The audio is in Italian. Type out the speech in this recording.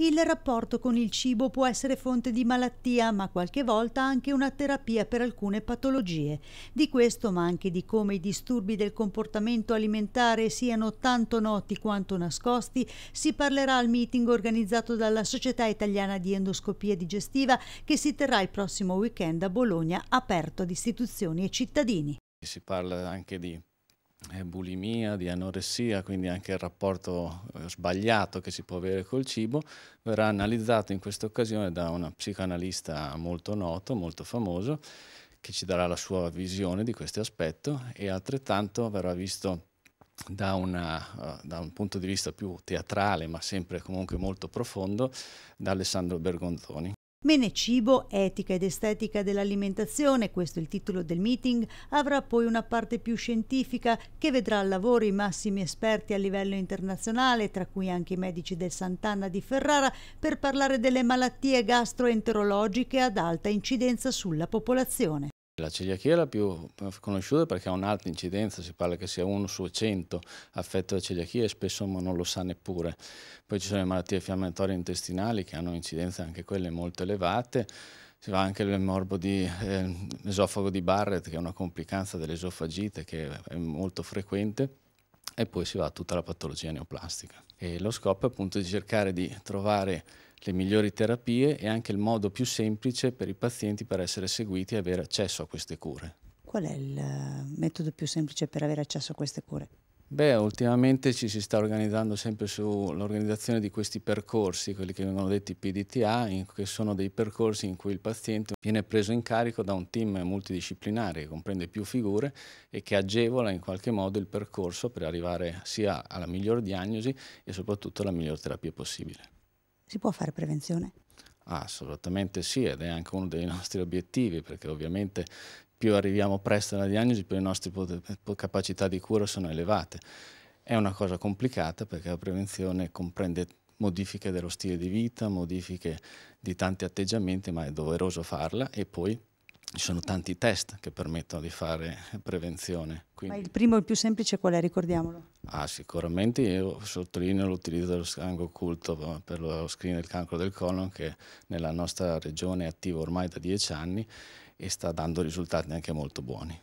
Il rapporto con il cibo può essere fonte di malattia, ma qualche volta anche una terapia per alcune patologie. Di questo, ma anche di come i disturbi del comportamento alimentare siano tanto noti quanto nascosti, si parlerà al meeting organizzato dalla Società Italiana di Endoscopia Digestiva che si terrà il prossimo weekend a Bologna, aperto ad istituzioni e cittadini. Si parla anche di bulimia, di anoressia, quindi anche il rapporto eh, sbagliato che si può avere col cibo, verrà analizzato in questa occasione da un psicoanalista molto noto, molto famoso, che ci darà la sua visione di questo aspetto e altrettanto verrà visto da, una, uh, da, un punto di vista più teatrale, ma sempre comunque molto profondo, da Alessandro Bergonzoni. Mene cibo, etica ed estetica dell'alimentazione, questo è il titolo del meeting, avrà poi una parte più scientifica che vedrà al lavoro i massimi esperti a livello internazionale, tra cui anche i medici del Sant'Anna di Ferrara, per parlare delle malattie gastroenterologiche ad alta incidenza sulla popolazione. La celiachia è la più conosciuta perché ha un'alta incidenza, si parla che sia uno su 100 affetto da celiachia e spesso non lo sa neppure. Poi ci sono le malattie fiammatorie intestinali che hanno incidenze anche quelle molto elevate. Si va anche il morbo di eh, esofago di Barrett che è una complicanza dell'esofagite che è molto frequente e poi si va a tutta la patologia neoplastica. E lo scopo è appunto di cercare di trovare le migliori terapie e anche il modo più semplice per i pazienti per essere seguiti e avere accesso a queste cure. Qual è il eh, metodo più semplice per avere accesso a queste cure? Beh, ultimamente ci si sta organizzando sempre sull'organizzazione di questi percorsi, quelli che vengono detti PDTA, che sono dei percorsi in cui il paziente viene preso in carico da un team multidisciplinare che comprende più figure e che agevola in qualche modo il percorso per arrivare sia alla miglior diagnosi e soprattutto alla miglior terapia possibile. Si può fare prevenzione? Assolutamente sì, ed è anche uno dei nostri obiettivi, perché ovviamente più arriviamo presto alla diagnosi, più le nostre capacità di cura sono elevate. È una cosa complicata perché la prevenzione comprende modifiche dello stile di vita, modifiche di tanti atteggiamenti, ma è doveroso farla e poi ci sono tanti test che permettono di fare prevenzione. Quindi... Ma il primo e il più semplice qual è? Ricordiamolo. Ah, sicuramente io sottolineo l'utilizzo dello sangue occulto per lo screening del cancro del colon che nella nostra regione è attivo ormai da dieci anni e sta dando risultati anche molto buoni.